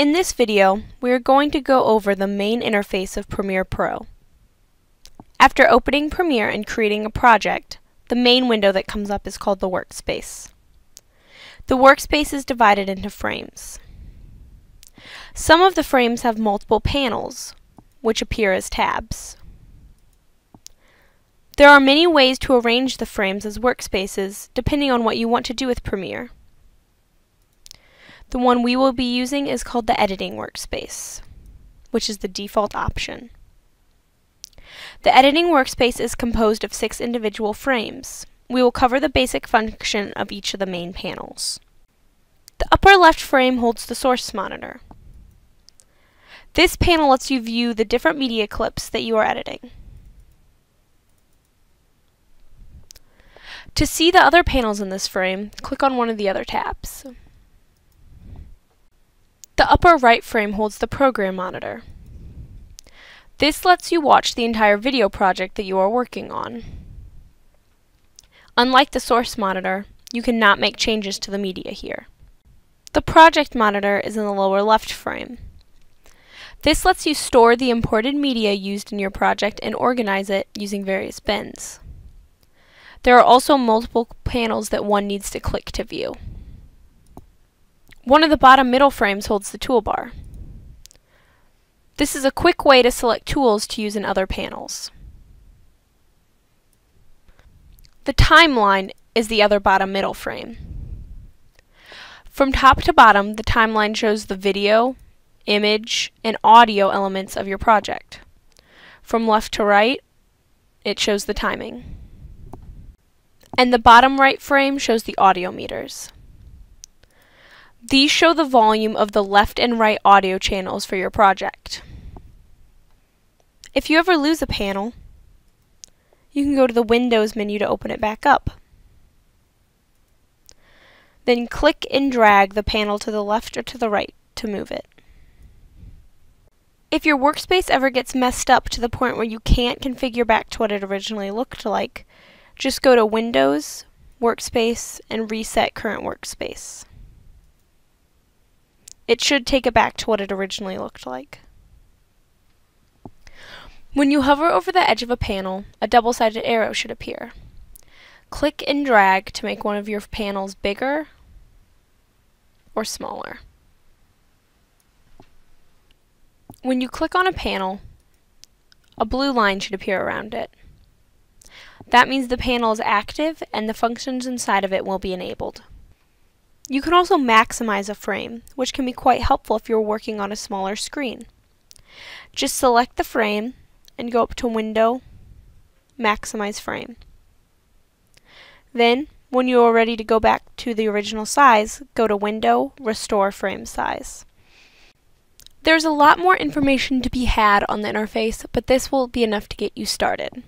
In this video, we are going to go over the main interface of Premiere Pro. After opening Premiere and creating a project, the main window that comes up is called the Workspace. The workspace is divided into frames. Some of the frames have multiple panels, which appear as tabs. There are many ways to arrange the frames as workspaces, depending on what you want to do with Premiere. The one we will be using is called the Editing Workspace, which is the default option. The Editing Workspace is composed of six individual frames. We will cover the basic function of each of the main panels. The upper left frame holds the source monitor. This panel lets you view the different media clips that you are editing. To see the other panels in this frame, click on one of the other tabs. The upper right frame holds the program monitor. This lets you watch the entire video project that you are working on. Unlike the source monitor, you cannot make changes to the media here. The project monitor is in the lower left frame. This lets you store the imported media used in your project and organize it using various bins. There are also multiple panels that one needs to click to view. One of the bottom middle frames holds the toolbar. This is a quick way to select tools to use in other panels. The timeline is the other bottom middle frame. From top to bottom, the timeline shows the video, image, and audio elements of your project. From left to right, it shows the timing. And the bottom right frame shows the audio meters. These show the volume of the left and right audio channels for your project. If you ever lose a panel, you can go to the Windows menu to open it back up. Then click and drag the panel to the left or to the right to move it. If your workspace ever gets messed up to the point where you can't configure back to what it originally looked like, just go to Windows, Workspace, and Reset Current Workspace. It should take it back to what it originally looked like. When you hover over the edge of a panel, a double-sided arrow should appear. Click and drag to make one of your panels bigger or smaller. When you click on a panel, a blue line should appear around it. That means the panel is active and the functions inside of it will be enabled. You can also maximize a frame, which can be quite helpful if you're working on a smaller screen. Just select the frame and go up to Window, Maximize Frame. Then, when you are ready to go back to the original size, go to Window, Restore Frame Size. There's a lot more information to be had on the interface, but this will be enough to get you started.